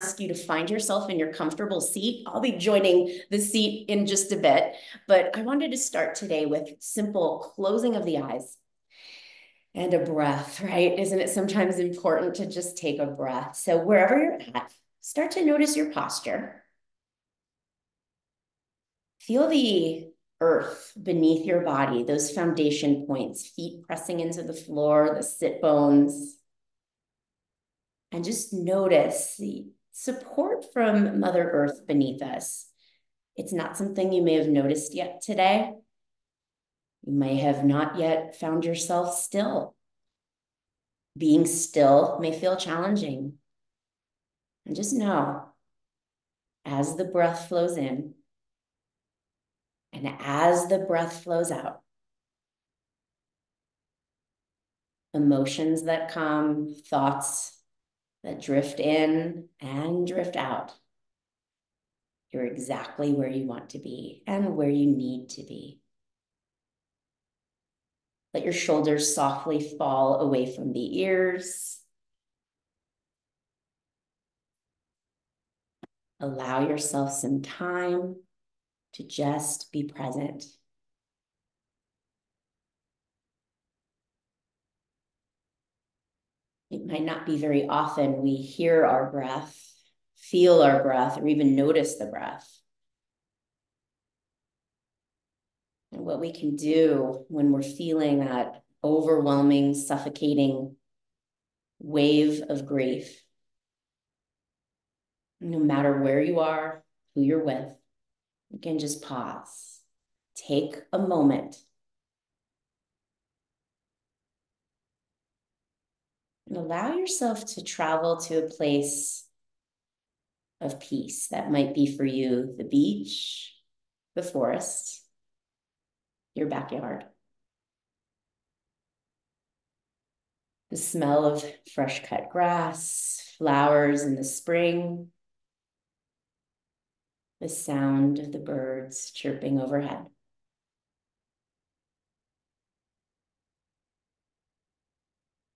ask you to find yourself in your comfortable seat. I'll be joining the seat in just a bit, but I wanted to start today with simple closing of the eyes and a breath, right? Isn't it sometimes important to just take a breath? So wherever you're at, start to notice your posture. Feel the earth beneath your body, those foundation points, feet pressing into the floor, the sit bones. And just notice the support from Mother Earth beneath us. It's not something you may have noticed yet today. You may have not yet found yourself still. Being still may feel challenging. And just know, as the breath flows in, and as the breath flows out, emotions that come, thoughts that drift in and drift out, you're exactly where you want to be and where you need to be. Let your shoulders softly fall away from the ears. Allow yourself some time to just be present. It might not be very often we hear our breath, feel our breath, or even notice the breath. And what we can do when we're feeling that overwhelming, suffocating wave of grief, no matter where you are, who you're with, you can just pause, take a moment. And allow yourself to travel to a place of peace. That might be for you the beach, the forest, your backyard. The smell of fresh cut grass, flowers in the spring, the sound of the birds chirping overhead.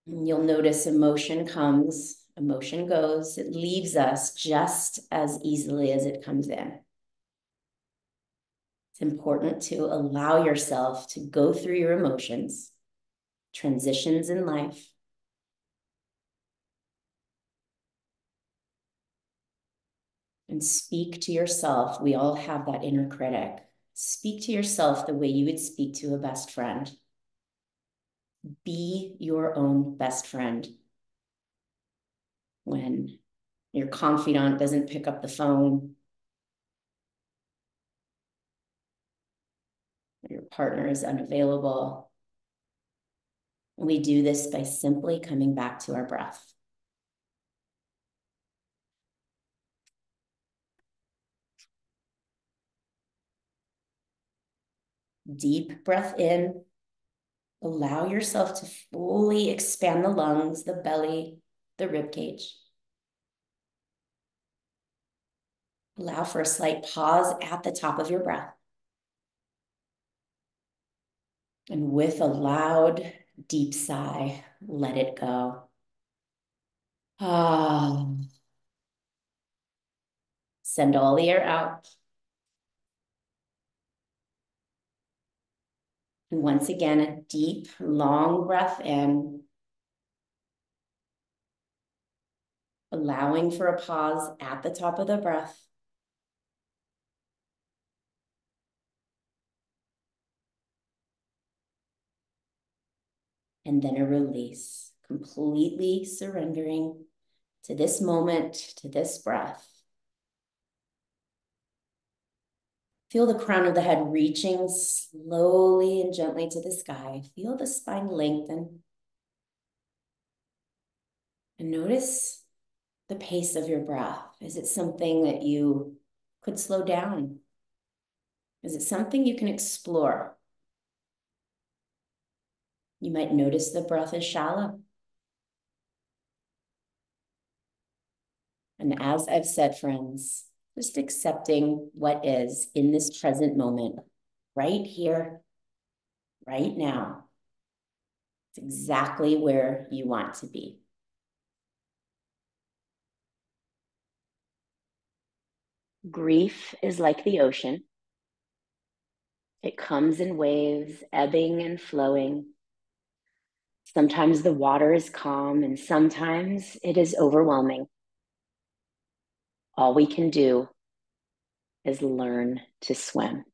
You'll notice emotion comes, emotion goes, it leaves us just as easily as it comes in. It's important to allow yourself to go through your emotions, transitions in life, and speak to yourself. We all have that inner critic. Speak to yourself the way you would speak to a best friend. Be your own best friend. When your confidant doesn't pick up the phone, your partner is unavailable. We do this by simply coming back to our breath. Deep breath in. Allow yourself to fully expand the lungs, the belly, the rib cage. Allow for a slight pause at the top of your breath. And with a loud, deep sigh, let it go. Ah. Send all the air out. And once again, a deep, long breath in. Allowing for a pause at the top of the breath. And then a release, completely surrendering to this moment, to this breath. Feel the crown of the head reaching slowly and gently to the sky. Feel the spine lengthen. And notice the pace of your breath. Is it something that you could slow down? Is it something you can explore? You might notice the breath is shallow. And as I've said, friends, just accepting what is in this present moment, right here, right now. It's exactly where you want to be. Grief is like the ocean. It comes in waves, ebbing and flowing. Sometimes the water is calm and sometimes it is overwhelming. All we can do is learn to swim.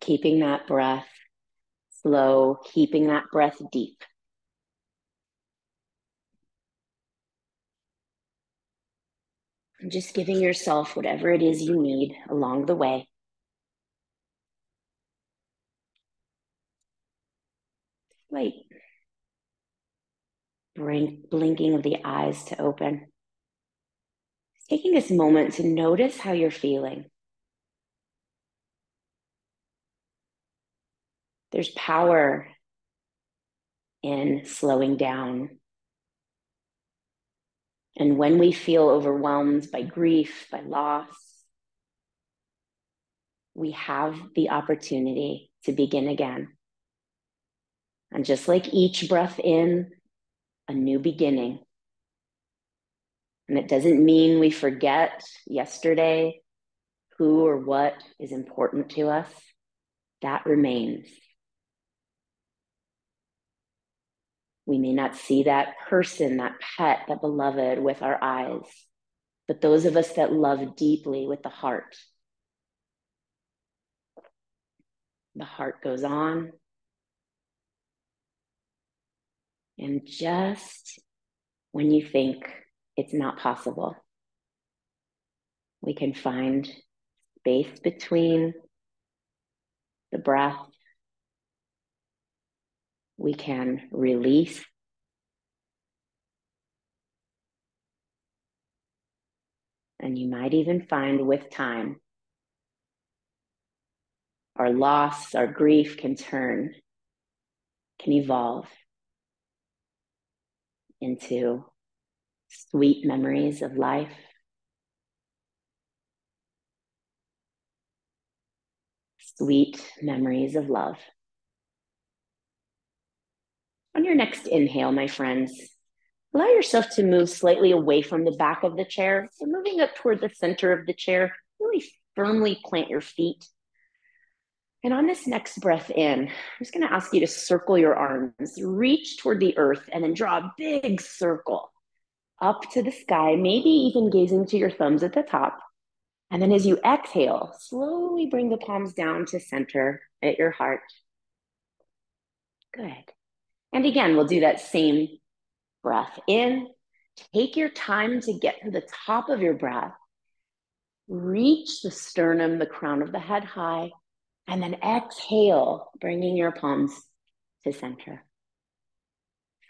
Keeping that breath slow, keeping that breath deep. And just giving yourself whatever it is you need along the way. Wait. Blink, blinking of the eyes to open. Taking this moment to notice how you're feeling. There's power in slowing down. And when we feel overwhelmed by grief, by loss, we have the opportunity to begin again. And just like each breath in, a new beginning. And it doesn't mean we forget yesterday who or what is important to us. That remains. We may not see that person, that pet, that beloved with our eyes, but those of us that love deeply with the heart. The heart goes on. And just when you think it's not possible, we can find space between the breath we can release. And you might even find with time, our loss, our grief can turn, can evolve into sweet memories of life. Sweet memories of love. On your next inhale, my friends, allow yourself to move slightly away from the back of the chair. So moving up toward the center of the chair, really firmly plant your feet. And on this next breath in, I'm just going to ask you to circle your arms, reach toward the earth, and then draw a big circle up to the sky, maybe even gazing to your thumbs at the top. And then as you exhale, slowly bring the palms down to center at your heart. Good. And again, we'll do that same breath in. Take your time to get to the top of your breath. Reach the sternum, the crown of the head high, and then exhale, bringing your palms to center.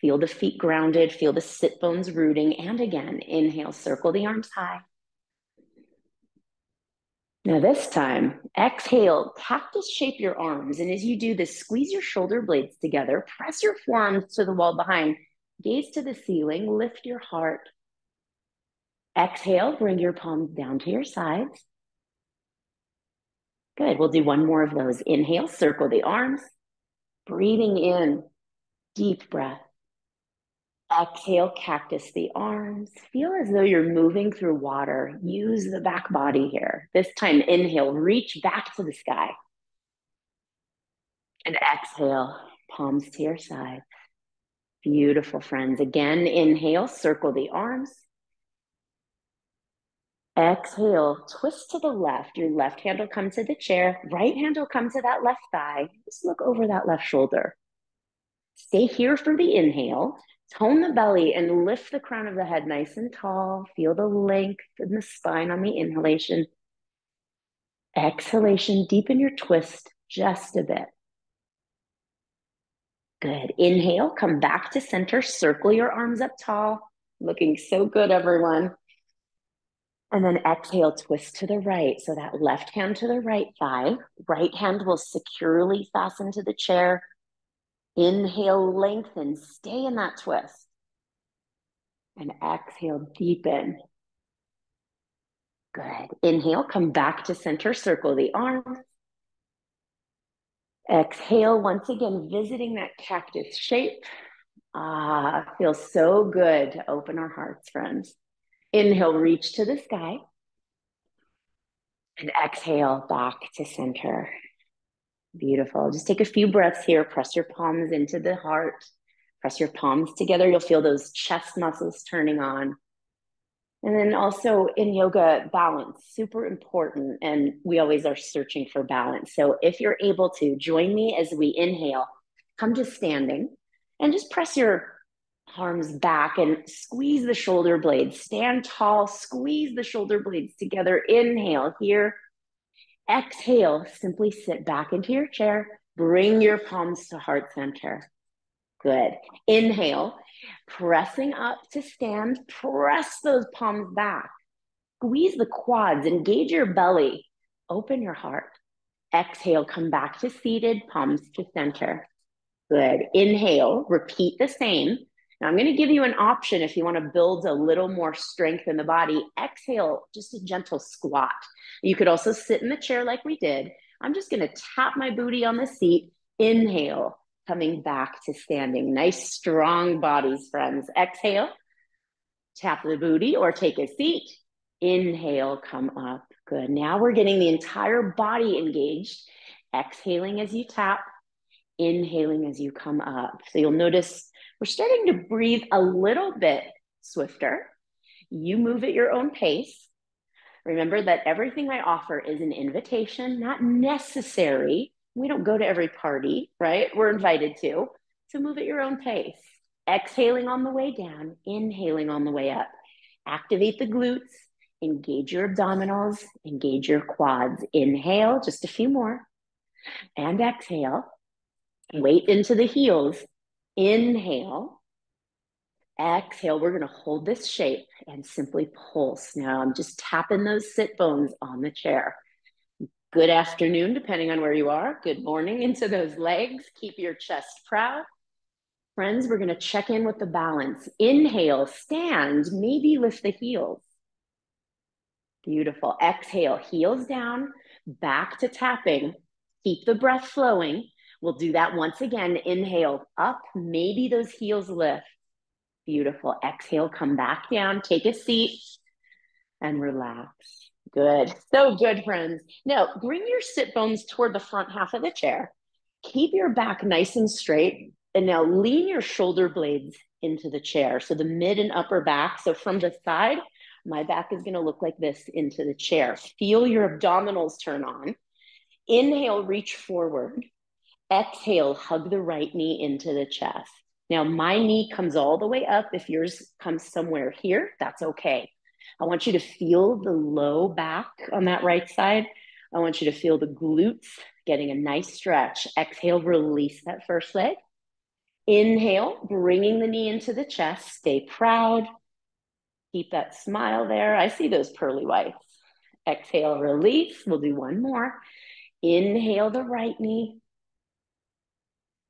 Feel the feet grounded, feel the sit bones rooting, and again, inhale, circle the arms high. Now, this time, exhale, cactus shape your arms. And as you do this, squeeze your shoulder blades together, press your forearms to the wall behind, gaze to the ceiling, lift your heart. Exhale, bring your palms down to your sides. Good. We'll do one more of those. Inhale, circle the arms, breathing in, deep breath. Exhale, cactus the arms. Feel as though you're moving through water. Use the back body here. This time, inhale, reach back to the sky. And exhale, palms to your sides. Beautiful, friends. Again, inhale, circle the arms. Exhale, twist to the left. Your left hand will come to the chair. Right hand will come to that left thigh. Just look over that left shoulder. Stay here for the inhale. Tone the belly and lift the crown of the head nice and tall. Feel the length in the spine on the inhalation. Exhalation, deepen your twist just a bit. Good. Inhale, come back to center. Circle your arms up tall. Looking so good, everyone. And then exhale, twist to the right. So that left hand to the right thigh. Right hand will securely fasten to the chair. Inhale, lengthen, stay in that twist. And exhale, deepen. Good. Inhale, come back to center, circle the arms. Exhale, once again, visiting that cactus shape. Ah, feels so good to open our hearts, friends. Inhale, reach to the sky. And exhale back to center. Beautiful. Just take a few breaths here. Press your palms into the heart. Press your palms together. You'll feel those chest muscles turning on. And then also in yoga, balance, super important. And we always are searching for balance. So if you're able to join me as we inhale, come to standing and just press your arms back and squeeze the shoulder blades. Stand tall, squeeze the shoulder blades together. Inhale here. Exhale, simply sit back into your chair. Bring your palms to heart center. Good. Inhale, pressing up to stand. Press those palms back. Squeeze the quads, engage your belly. Open your heart. Exhale, come back to seated, palms to center. Good. Inhale, repeat the same. Now I'm going to give you an option if you want to build a little more strength in the body. Exhale, just a gentle squat. You could also sit in the chair like we did. I'm just going to tap my booty on the seat. Inhale, coming back to standing. Nice, strong bodies, friends. Exhale, tap the booty or take a seat. Inhale, come up. Good. Now we're getting the entire body engaged. Exhaling as you tap, inhaling as you come up. So you'll notice we're starting to breathe a little bit swifter. You move at your own pace. Remember that everything I offer is an invitation, not necessary we don't go to every party, right? We're invited to. So move at your own pace. Exhaling on the way down, inhaling on the way up. Activate the glutes, engage your abdominals, engage your quads. Inhale, just a few more. And exhale. Weight into the heels. Inhale. Exhale. We're going to hold this shape and simply pulse. Now I'm just tapping those sit bones on the chair good afternoon, depending on where you are. Good morning into those legs. Keep your chest proud. Friends, we're going to check in with the balance. Inhale, stand, maybe lift the heels. Beautiful. Exhale, heels down, back to tapping. Keep the breath flowing. We'll do that once again. Inhale, up, maybe those heels lift. Beautiful. Exhale, come back down, take a seat, and relax. Good. So good, friends. Now bring your sit bones toward the front half of the chair. Keep your back nice and straight. And now lean your shoulder blades into the chair. So the mid and upper back. So from the side, my back is going to look like this into the chair. Feel your abdominals turn on. Inhale, reach forward. Exhale, hug the right knee into the chest. Now, my knee comes all the way up. If yours comes somewhere here, that's okay. I want you to feel the low back on that right side. I want you to feel the glutes getting a nice stretch. Exhale, release that first leg. Inhale, bringing the knee into the chest. Stay proud. Keep that smile there. I see those pearly whites. Exhale, release. We'll do one more. Inhale the right knee.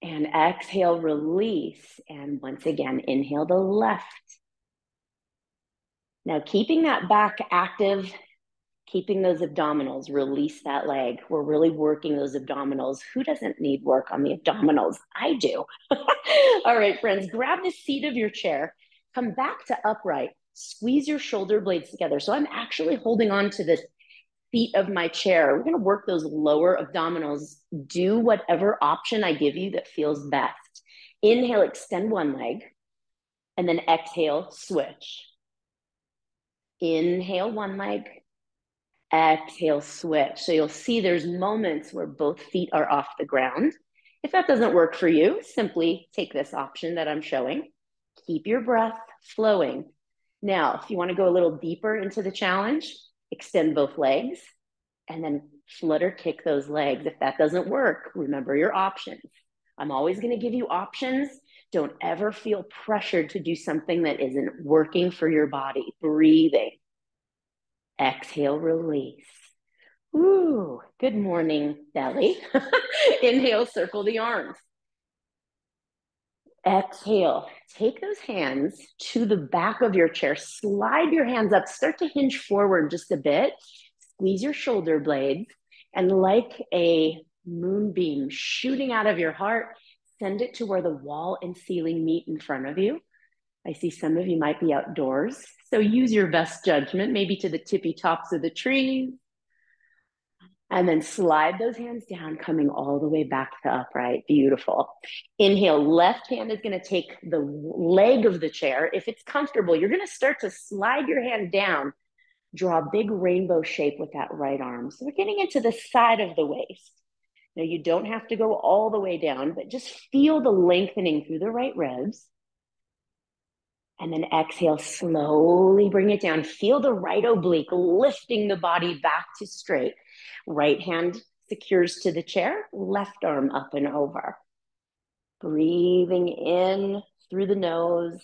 And exhale, release. And once again, inhale the left now, keeping that back active, keeping those abdominals, release that leg. We're really working those abdominals. Who doesn't need work on the abdominals? I do. All right, friends, grab the seat of your chair, come back to upright, squeeze your shoulder blades together. So I'm actually holding on to the feet of my chair. We're going to work those lower abdominals. Do whatever option I give you that feels best. Inhale, extend one leg, and then exhale, switch. Inhale one leg, exhale, switch. So you'll see there's moments where both feet are off the ground. If that doesn't work for you, simply take this option that I'm showing. Keep your breath flowing. Now, if you want to go a little deeper into the challenge, extend both legs and then flutter kick those legs. If that doesn't work, remember your options. I'm always going to give you options don't ever feel pressured to do something that isn't working for your body. Breathing. Exhale, release. Ooh, good morning, belly. Inhale, circle the arms. Exhale, take those hands to the back of your chair. Slide your hands up. Start to hinge forward just a bit. Squeeze your shoulder blades. And like a moonbeam shooting out of your heart, send it to where the wall and ceiling meet in front of you. I see some of you might be outdoors, so use your best judgment, maybe to the tippy tops of the trees. And then slide those hands down, coming all the way back to upright. Beautiful. Inhale, left hand is going to take the leg of the chair. If it's comfortable, you're going to start to slide your hand down. Draw a big rainbow shape with that right arm. So we're getting into the side of the waist. Now, you don't have to go all the way down, but just feel the lengthening through the right ribs. And then exhale, slowly bring it down. Feel the right oblique lifting the body back to straight. Right hand secures to the chair, left arm up and over. Breathing in through the nose.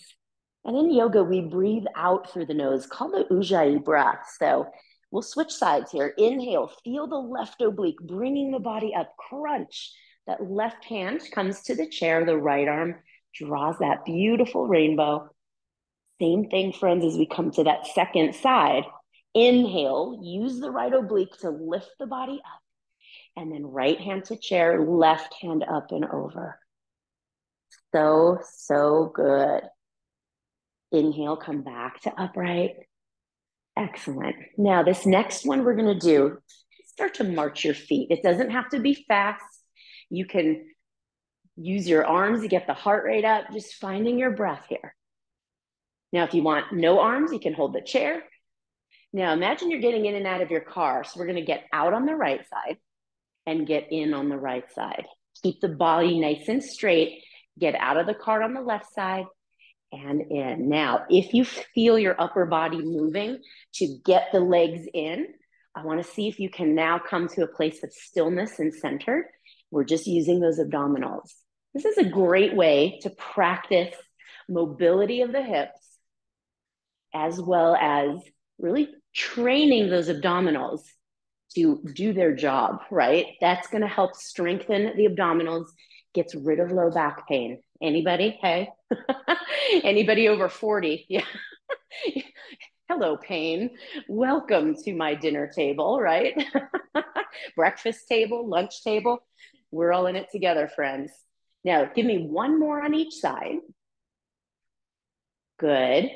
And in yoga, we breathe out through the nose, called the Ujjayi breath. So we'll switch sides here. Inhale, feel the left oblique, bringing the body up, crunch. That left hand comes to the chair, the right arm draws that beautiful rainbow. Same thing, friends, as we come to that second side. Inhale, use the right oblique to lift the body up. And then right hand to chair, left hand up and over. So, so good. Inhale, come back to upright. Excellent. Now, this next one we're going to do, start to march your feet. It doesn't have to be fast. You can use your arms to get the heart rate up, just finding your breath here. Now, if you want no arms, you can hold the chair. Now, imagine you're getting in and out of your car. So we're going to get out on the right side and get in on the right side. Keep the body nice and straight. Get out of the car on the left side and in. Now, if you feel your upper body moving to get the legs in, I want to see if you can now come to a place of stillness and centered. We're just using those abdominals. This is a great way to practice mobility of the hips as well as really training those abdominals to do their job, right? That's going to help strengthen the abdominals, gets rid of low back pain. Anybody? Hey, anybody over 40? Yeah. Hello, pain. Welcome to my dinner table, right? Breakfast table, lunch table. We're all in it together, friends. Now, give me one more on each side. Good.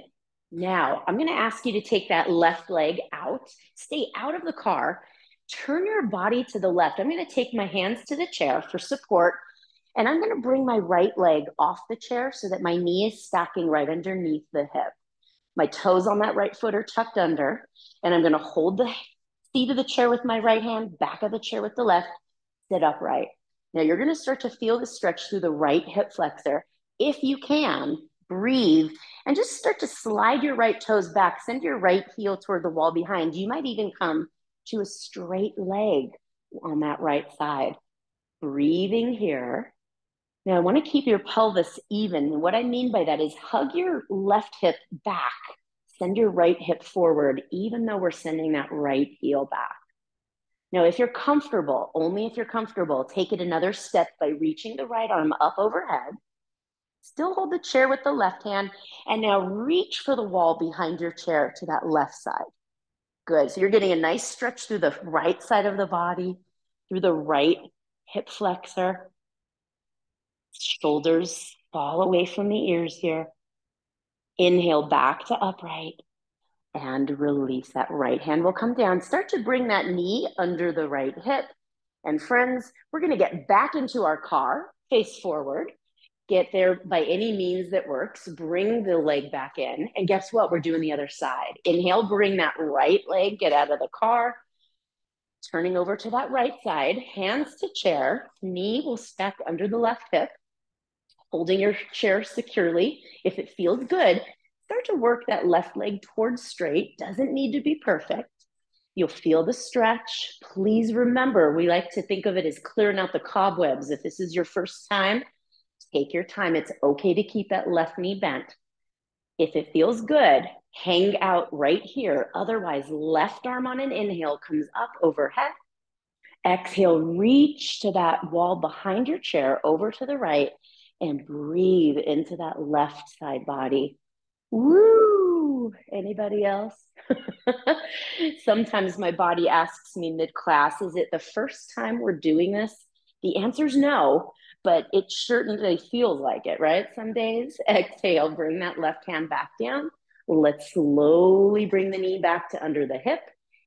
Now, I'm going to ask you to take that left leg out, stay out of the car, turn your body to the left. I'm going to take my hands to the chair for support, and I'm going to bring my right leg off the chair so that my knee is stacking right underneath the hip. My toes on that right foot are tucked under, and I'm going to hold the seat of the chair with my right hand, back of the chair with the left, sit upright. Now, you're going to start to feel the stretch through the right hip flexor. If you can, breathe, and just start to slide your right toes back. Send your right heel toward the wall behind. You might even come to a straight leg on that right side. Breathing here. Now, I want to keep your pelvis even. What I mean by that is hug your left hip back, send your right hip forward, even though we're sending that right heel back. Now, if you're comfortable, only if you're comfortable, take it another step by reaching the right arm up overhead Still hold the chair with the left hand and now reach for the wall behind your chair to that left side. Good. So you're getting a nice stretch through the right side of the body, through the right hip flexor. Shoulders fall away from the ears here. Inhale back to upright and release. That right hand will come down. Start to bring that knee under the right hip. And friends, we're going to get back into our car, face forward get there by any means that works. Bring the leg back in. And guess what? We're doing the other side. Inhale, bring that right leg, get out of the car. Turning over to that right side, hands to chair, knee will stack under the left hip, holding your chair securely. If it feels good, start to work that left leg towards straight. Doesn't need to be perfect. You'll feel the stretch. Please remember, we like to think of it as clearing out the cobwebs. If this is your first time, Take your time. It's okay to keep that left knee bent. If it feels good, hang out right here. Otherwise, left arm on an inhale comes up overhead. Exhale, reach to that wall behind your chair over to the right and breathe into that left side body. Woo! Anybody else? Sometimes my body asks me mid class, is it the first time we're doing this? The answer is no, but it certainly feels like it, right? Some days. Exhale, bring that left hand back down. Let's slowly bring the knee back to under the hip.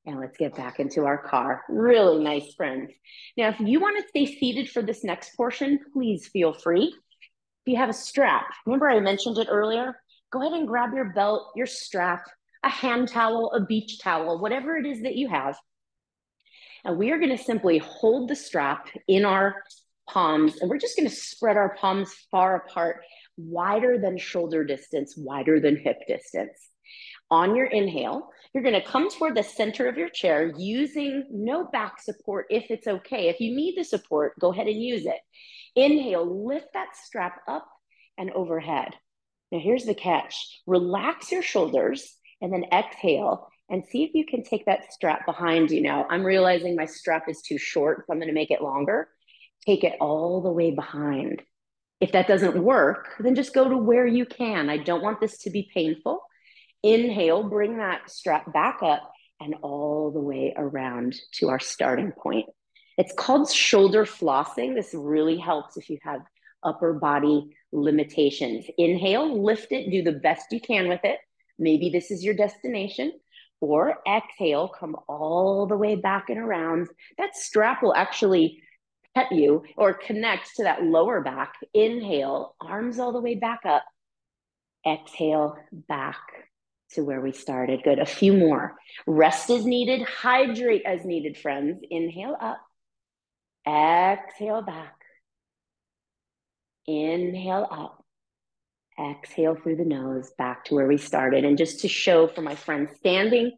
And let's get back into our car. Really nice, friends. Now, if you want to stay seated for this next portion, please feel free. If you have a strap, remember I mentioned it earlier? Go ahead and grab your belt, your strap, a hand towel, a beach towel, whatever it is that you have. And we are going to simply hold the strap in our palms, and we're just going to spread our palms far apart, wider than shoulder distance, wider than hip distance. On your inhale, you're going to come toward the center of your chair using no back support if it's okay. If you need the support, go ahead and use it. Inhale, lift that strap up and overhead. Now, here's the catch relax your shoulders and then exhale and see if you can take that strap behind you now. I'm realizing my strap is too short, so I'm going to make it longer. Take it all the way behind. If that doesn't work, then just go to where you can. I don't want this to be painful. Inhale, bring that strap back up and all the way around to our starting point. It's called shoulder flossing. This really helps if you have upper body limitations. Inhale, lift it, do the best you can with it. Maybe this is your destination. Or exhale, come all the way back and around. That strap will actually pet you or connect to that lower back. Inhale, arms all the way back up. Exhale, back to where we started. Good. A few more. Rest is needed, hydrate as needed, friends. Inhale up. Exhale back. Inhale up. Exhale through the nose back to where we started. And just to show for my friends standing,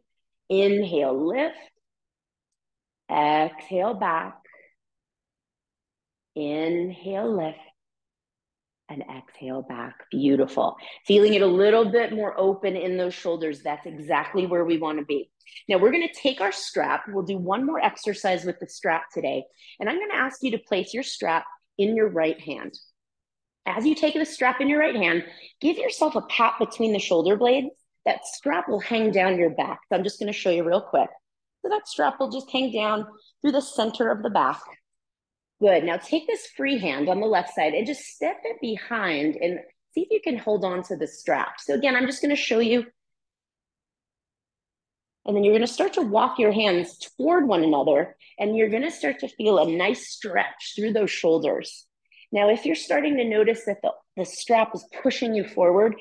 inhale, lift. Exhale back. Inhale, lift. And exhale back. Beautiful. Feeling it a little bit more open in those shoulders. That's exactly where we want to be. Now we're going to take our strap. We'll do one more exercise with the strap today. And I'm going to ask you to place your strap in your right hand. As you take the strap in your right hand, give yourself a pat between the shoulder blades. That strap will hang down your back. So I'm just going to show you real quick. So that strap will just hang down through the center of the back. Good. Now take this free hand on the left side and just step it behind and see if you can hold on to the strap. So again, I'm just going to show you. And then you're going to start to walk your hands toward one another and you're going to start to feel a nice stretch through those shoulders. Now, if you're starting to notice that the, the strap is pushing you forward,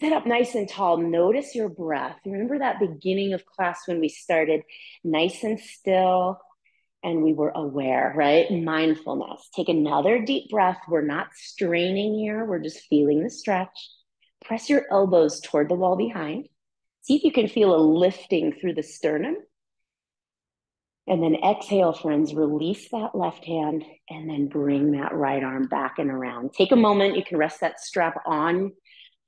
sit up nice and tall. Notice your breath. Remember that beginning of class when we started nice and still and we were aware, right? Mindfulness. Take another deep breath. We're not straining here, we're just feeling the stretch. Press your elbows toward the wall behind. See if you can feel a lifting through the sternum and then exhale, friends, release that left hand and then bring that right arm back and around. Take a moment. You can rest that strap on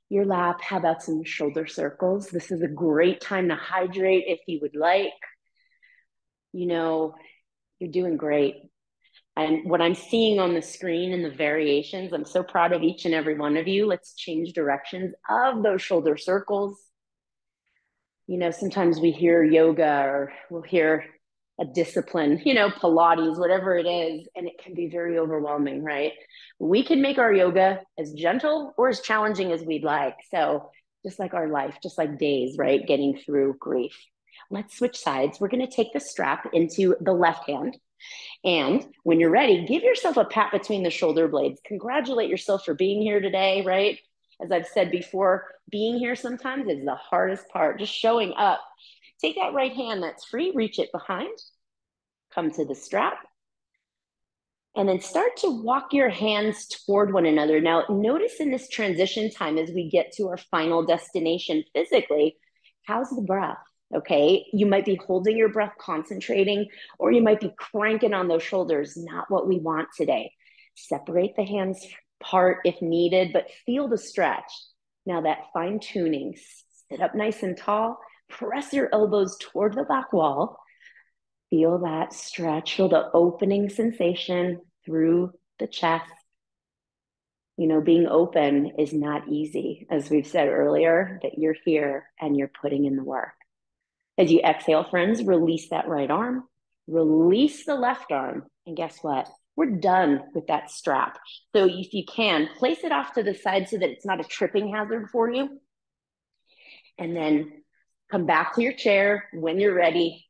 your lap. How about some shoulder circles? This is a great time to hydrate if you would like. You know, you're doing great. And what I'm seeing on the screen and the variations, I'm so proud of each and every one of you. Let's change directions of those shoulder circles. You know, sometimes we hear yoga or we'll hear a discipline, you know, Pilates, whatever it is, and it can be very overwhelming, right? We can make our yoga as gentle or as challenging as we'd like. So, just like our life, just like days, right? Getting through grief. Let's switch sides. We're going to take the strap into the left hand. And when you're ready, give yourself a pat between the shoulder blades. Congratulate yourself for being here today, right? As I've said before, being here sometimes is the hardest part, just showing up Take that right hand that's free, reach it behind, come to the strap, and then start to walk your hands toward one another. Now, notice in this transition time as we get to our final destination physically, how's the breath? Okay, you might be holding your breath, concentrating, or you might be cranking on those shoulders. Not what we want today. Separate the hands part if needed, but feel the stretch. Now, that fine tuning, sit up nice and tall, Press your elbows toward the back wall. Feel that stretch, feel the opening sensation through the chest. You know, being open is not easy, as we've said earlier, that you're here and you're putting in the work. As you exhale, friends, release that right arm, release the left arm, and guess what? we're done with that strap. So if you can, place it off to the side so that it's not a tripping hazard for you. And then come back to your chair when you're ready.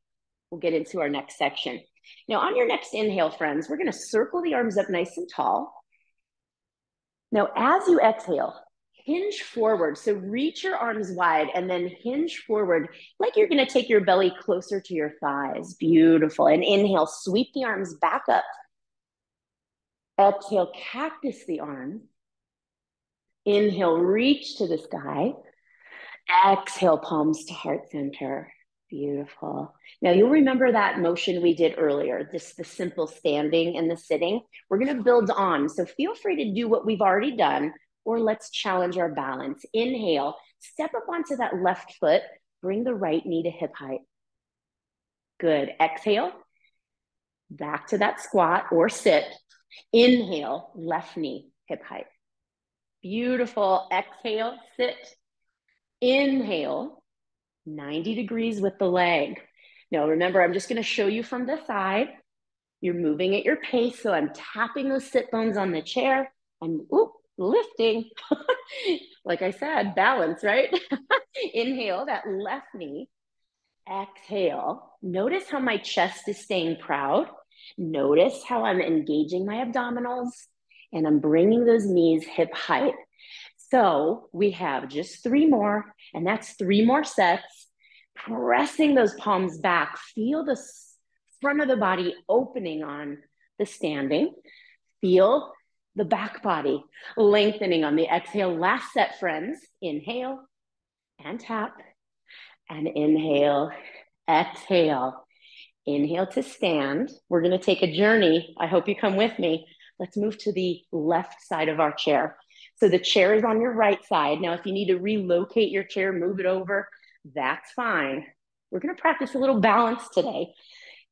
We'll get into our next section. Now, on your next inhale, friends, we're going to circle the arms up nice and tall. Now, as you exhale, hinge forward. So reach your arms wide and then hinge forward like you're going to take your belly closer to your thighs. Beautiful. And inhale, sweep the arms back up. Exhale, cactus the arms. Inhale, reach to the sky. Exhale, palms to heart center. Beautiful. Now you'll remember that motion we did earlier, this the simple standing and the sitting. We're going to build on. So feel free to do what we've already done, or let's challenge our balance. Inhale, step up onto that left foot, bring the right knee to hip height. Good. Exhale, back to that squat or sit. Inhale, left knee, hip height. Beautiful. Exhale, sit. Inhale, 90 degrees with the leg. Now, remember, I'm just going to show you from the side. You're moving at your pace. So I'm tapping those sit bones on the chair. I'm oop, lifting. like I said, balance, right? Inhale that left knee. Exhale. Notice how my chest is staying proud. Notice how I'm engaging my abdominals and I'm bringing those knees hip height. So we have just three more, and that's three more sets. Pressing those palms back. Feel the front of the body opening on the standing. Feel the back body lengthening on the exhale. Last set, friends. Inhale and tap, and inhale, exhale. Inhale to stand. We're going to take a journey. I hope you come with me. Let's move to the left side of our chair. So the chair is on your right side. Now, if you need to relocate your chair, move it over, that's fine. We're going to practice a little balance today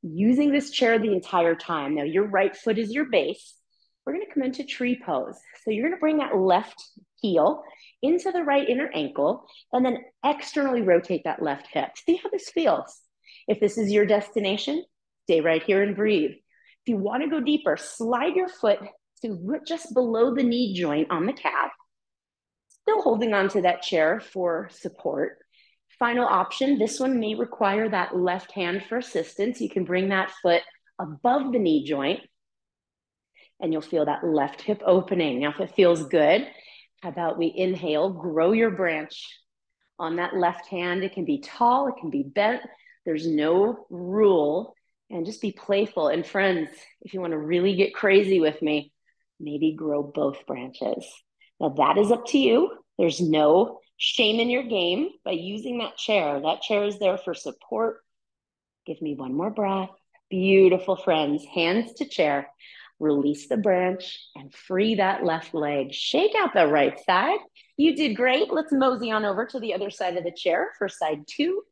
using this chair the entire time. Now, your right foot is your base. We're going to come into tree pose. So you're going to bring that left heel into the right inner ankle and then externally rotate that left hip. See how this feels. If this is your destination, stay right here and breathe. If you want to go deeper, slide your foot to just below the knee joint on the calf, still holding onto that chair for support. Final option, this one may require that left hand for assistance. You can bring that foot above the knee joint and you'll feel that left hip opening. Now, if it feels good, how about we inhale, grow your branch on that left hand. It can be tall, it can be bent. There's no rule. And just be playful. And friends, if you want to really get crazy with me, maybe grow both branches. Now, that is up to you. There's no shame in your game by using that chair. That chair is there for support. Give me one more breath. Beautiful, friends. Hands to chair. Release the branch and free that left leg. Shake out the right side. You did great. Let's mosey on over to the other side of the chair for side two.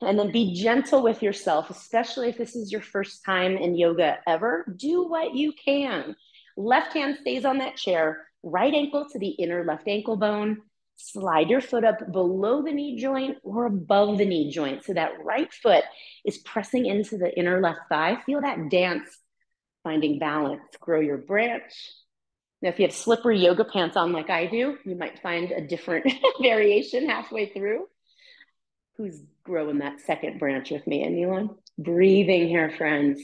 And then be gentle with yourself, especially if this is your first time in yoga ever. Do what you can. Left hand stays on that chair, right ankle to the inner left ankle bone. Slide your foot up below the knee joint or above the knee joint. So that right foot is pressing into the inner left thigh. Feel that dance, finding balance. Grow your branch. Now, if you have slippery yoga pants on like I do, you might find a different variation halfway through. Who's growing that second branch with me? Anyone? Breathing here, friends.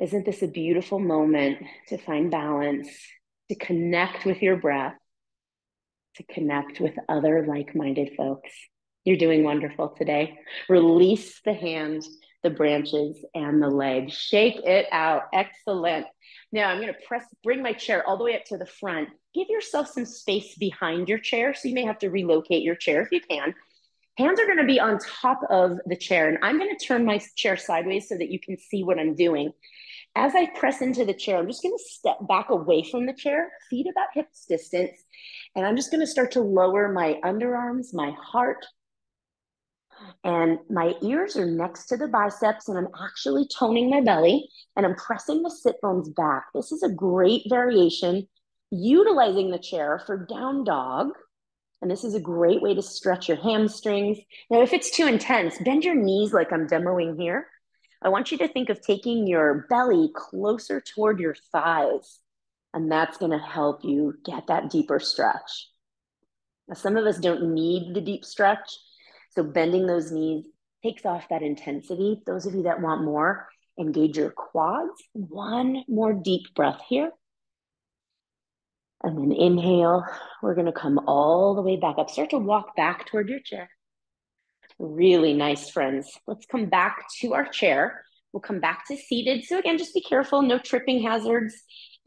Isn't this a beautiful moment to find balance, to connect with your breath, to connect with other like minded folks? You're doing wonderful today. Release the hands, the branches, and the legs. Shake it out. Excellent. Now I'm going to press, bring my chair all the way up to the front. Give yourself some space behind your chair. So you may have to relocate your chair if you can. Hands are going to be on top of the chair, and I'm going to turn my chair sideways so that you can see what I'm doing. As I press into the chair, I'm just going to step back away from the chair, feet about hips distance, and I'm just going to start to lower my underarms, my heart, and my ears are next to the biceps, and I'm actually toning my belly, and I'm pressing the sit bones back. This is a great variation, utilizing the chair for down dog. And this is a great way to stretch your hamstrings. Now, if it's too intense, bend your knees like I'm demoing here I want you to think of taking your belly closer toward your thighs, and that's going to help you get that deeper stretch. Now, some of us don't need the deep stretch, so bending those knees takes off that intensity. Those of you that want more, engage your quads. One more deep breath here. And then inhale, we're going to come all the way back up. Start to walk back toward your chair. Really nice, friends. Let's come back to our chair. We'll come back to seated. So again, just be careful, no tripping hazards.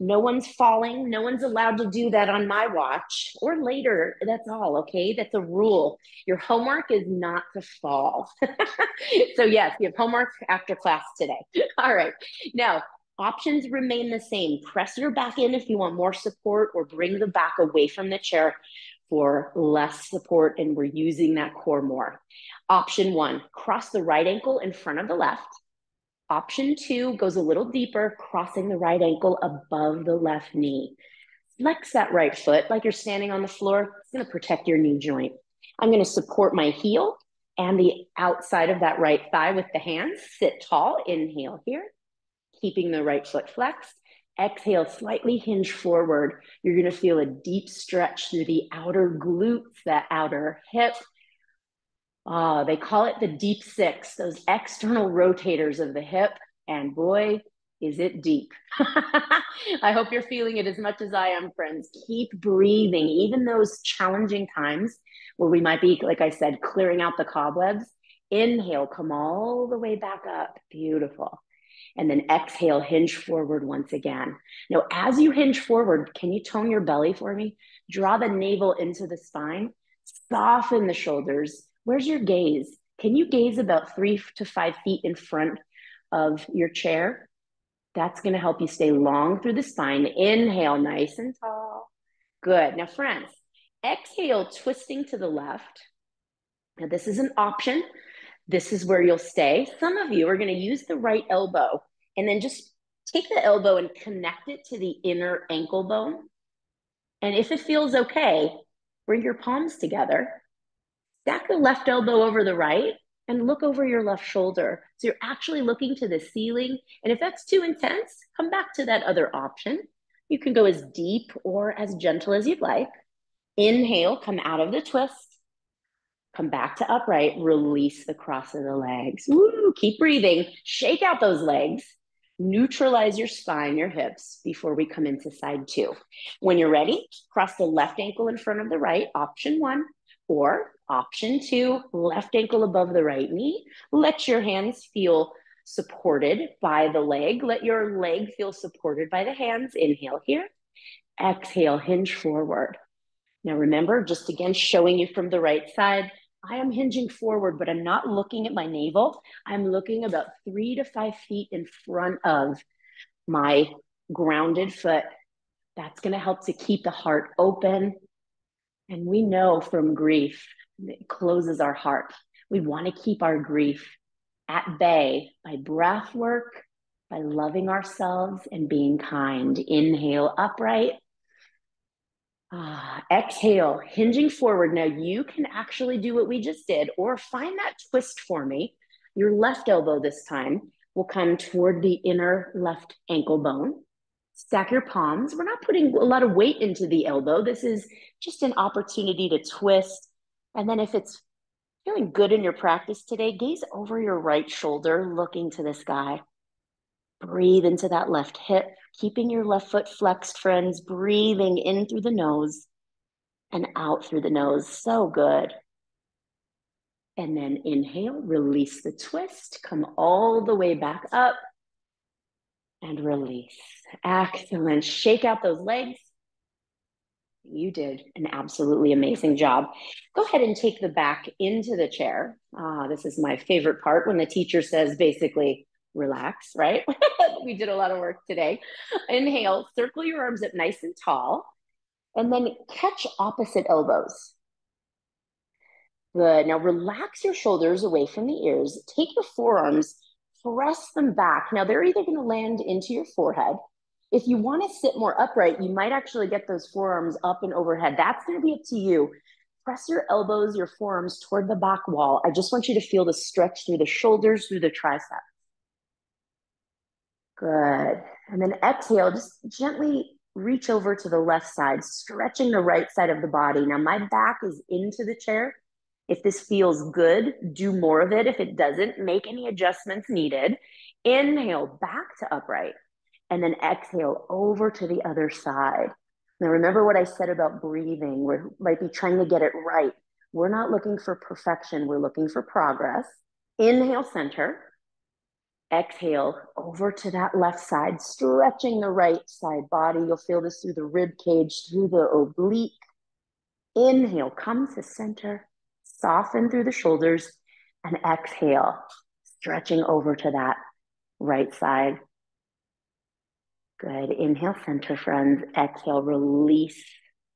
No one's falling. No one's allowed to do that on my watch or later. That's all, okay? That's a rule. Your homework is not to fall. so yes, you have homework after class today. all right. Now, options remain the same. Press your back in if you want more support or bring the back away from the chair for less support and we're using that core more. Option one, cross the right ankle in front of the left. Option two goes a little deeper, crossing the right ankle above the left knee. Flex that right foot like you're standing on the floor. It's gonna protect your knee joint. I'm gonna support my heel and the outside of that right thigh with the hands. Sit tall, inhale here, keeping the right foot flexed. Exhale, slightly hinge forward. You're gonna feel a deep stretch through the outer glutes, that outer hip. Uh, they call it the deep six, those external rotators of the hip. And boy, is it deep. I hope you're feeling it as much as I am, friends. Keep breathing, even those challenging times where we might be, like I said, clearing out the cobwebs. Inhale, come all the way back up. Beautiful and then exhale, hinge forward once again. Now, as you hinge forward, can you tone your belly for me? Draw the navel into the spine, soften the shoulders. Where's your gaze? Can you gaze about three to five feet in front of your chair? That's going to help you stay long through the spine. Inhale, nice and tall. Good. Now, friends, exhale, twisting to the left. Now, this is an option this is where you'll stay. Some of you are going to use the right elbow and then just take the elbow and connect it to the inner ankle bone. And if it feels okay, bring your palms together, stack the left elbow over the right, and look over your left shoulder. So you're actually looking to the ceiling. And if that's too intense, come back to that other option. You can go as deep or as gentle as you'd like. Inhale, come out of the twist. Come back to upright, release the cross of the legs. Woo, keep breathing. Shake out those legs. Neutralize your spine, your hips before we come into side two. When you're ready, cross the left ankle in front of the right, option one, or option two, left ankle above the right knee. Let your hands feel supported by the leg. Let your leg feel supported by the hands. Inhale here. Exhale, hinge forward. Now remember, just again, showing you from the right side, I am hinging forward, but I'm not looking at my navel. I'm looking about three to five feet in front of my grounded foot. That's going to help to keep the heart open. And we know from grief, it closes our heart. We want to keep our grief at bay by breath work, by loving ourselves and being kind. Inhale upright. Ah, exhale, hinging forward. Now you can actually do what we just did, or find that twist for me. Your left elbow this time will come toward the inner left ankle bone. Stack your palms. We're not putting a lot of weight into the elbow. This is just an opportunity to twist. And then if it's feeling good in your practice today, gaze over your right shoulder, looking to the sky. Breathe into that left hip, keeping your left foot flexed, friends. Breathing in through the nose and out through the nose. So good. And then inhale, release the twist, come all the way back up and release. Excellent. Shake out those legs. You did an absolutely amazing job. Go ahead and take the back into the chair. Ah, this is my favorite part when the teacher says basically, relax, right? we did a lot of work today. Inhale, circle your arms up nice and tall, and then catch opposite elbows. Good. Now relax your shoulders away from the ears. Take your forearms, press them back. Now they're either going to land into your forehead. If you want to sit more upright, you might actually get those forearms up and overhead. That's going to be up to you. Press your elbows, your forearms toward the back wall. I just want you to feel the stretch through the shoulders, through the triceps. Good. And then exhale, just gently reach over to the left side, stretching the right side of the body. Now, my back is into the chair. If this feels good, do more of it. If it doesn't, make any adjustments needed. Inhale back to upright, and then exhale over to the other side. Now, remember what I said about breathing. We might be trying to get it right. We're not looking for perfection, we're looking for progress. Inhale, center. Exhale over to that left side, stretching the right side body. You'll feel this through the rib cage, through the oblique. Inhale, come to center, soften through the shoulders, and exhale, stretching over to that right side. Good. Inhale, center, friends. Exhale, release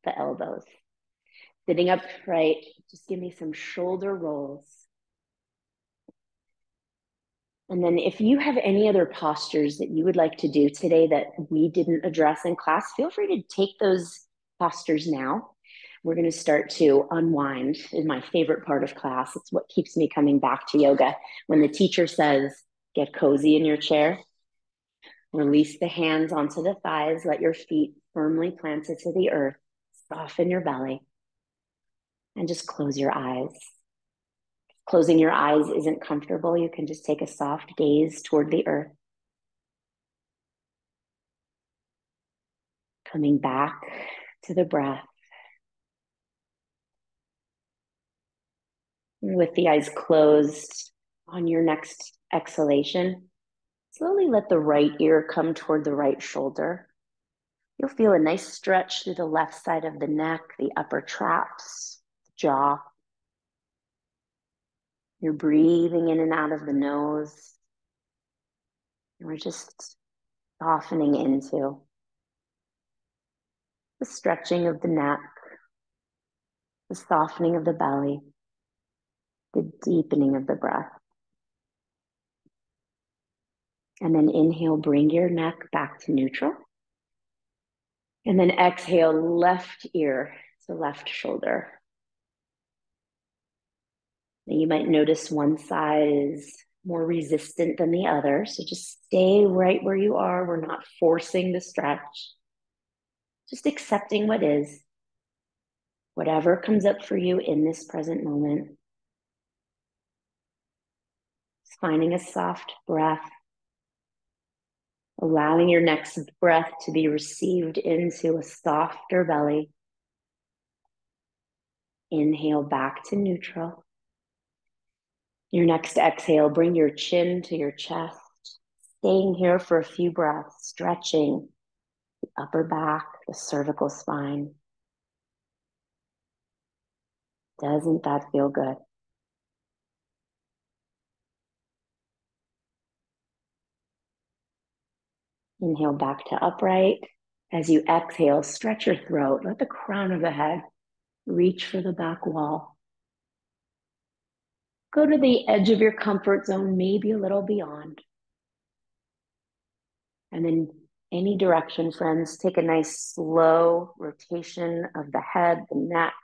the elbows. Sitting up right, just give me some shoulder rolls. And then if you have any other postures that you would like to do today that we didn't address in class, feel free to take those postures now. We're going to start to unwind is my favorite part of class. It's what keeps me coming back to yoga. When the teacher says, get cozy in your chair, release the hands onto the thighs, let your feet firmly planted to the earth, soften your belly, and just close your eyes closing your eyes isn't comfortable, you can just take a soft gaze toward the earth. Coming back to the breath. With the eyes closed on your next exhalation, slowly let the right ear come toward the right shoulder. You'll feel a nice stretch through the left side of the neck, the upper traps, the jaw. You're breathing in and out of the nose. And we're just softening into the stretching of the neck, the softening of the belly, the deepening of the breath. And then inhale, bring your neck back to neutral. And then exhale, left ear to left shoulder. Now you might notice one side is more resistant than the other. So just stay right where you are. We're not forcing the stretch, just accepting what is. Whatever comes up for you in this present moment. Just finding a soft breath, allowing your next breath to be received into a softer belly. Inhale back to neutral. Your next exhale, bring your chin to your chest, staying here for a few breaths, stretching the upper back, the cervical spine. Doesn't that feel good? Inhale back to upright. As you exhale, stretch your throat. Let the crown of the head reach for the back wall. Go to the edge of your comfort zone, maybe a little beyond. And then any direction, friends, take a nice slow rotation of the head, the neck.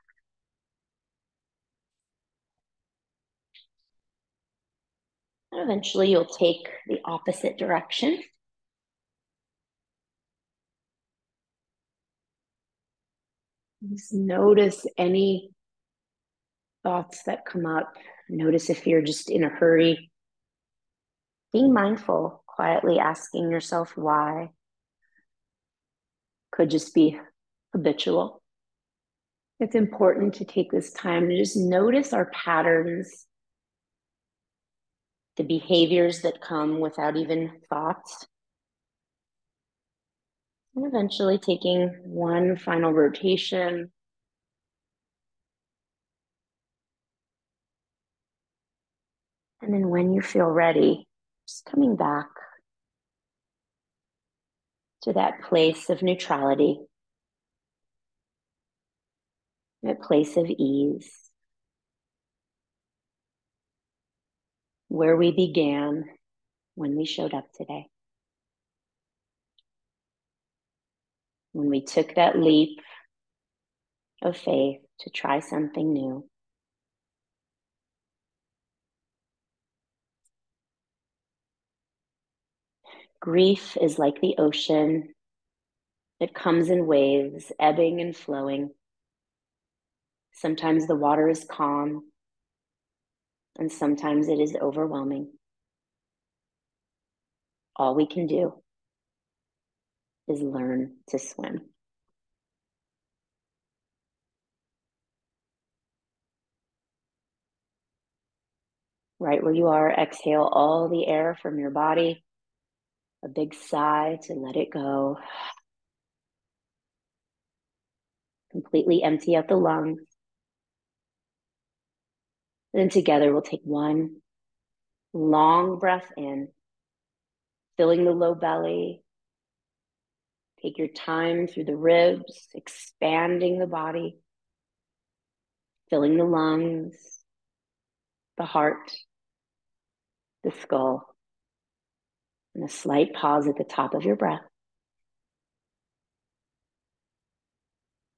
And eventually you'll take the opposite direction. Just notice any thoughts that come up Notice if you're just in a hurry. Being mindful, quietly asking yourself why. Could just be habitual. It's important to take this time to just notice our patterns, the behaviors that come without even thoughts. And eventually taking one final rotation And then when you feel ready, just coming back to that place of neutrality, that place of ease, where we began when we showed up today. When we took that leap of faith to try something new. Grief is like the ocean. It comes in waves, ebbing and flowing. Sometimes the water is calm, and sometimes it is overwhelming. All we can do is learn to swim. Right where you are, exhale all the air from your body. A big sigh to let it go. Completely empty out the lungs. Then together we'll take one long breath in, filling the low belly. Take your time through the ribs, expanding the body, filling the lungs, the heart, the skull, and a slight pause at the top of your breath.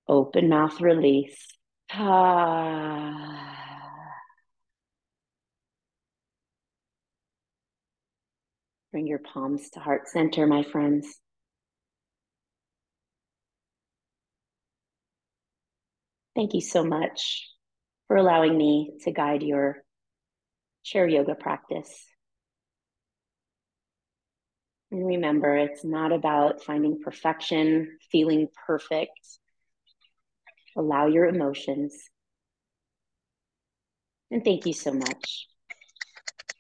Open mouth release. Ah. Bring your palms to heart center, my friends. Thank you so much for allowing me to guide your chair yoga practice. And remember, it's not about finding perfection, feeling perfect. Allow your emotions. And thank you so much.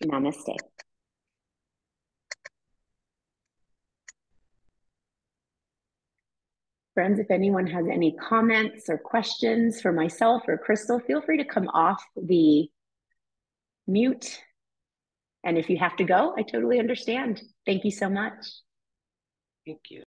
Namaste. Friends, if anyone has any comments or questions for myself or Crystal, feel free to come off the mute. And if you have to go, I totally understand. Thank you so much. Thank you.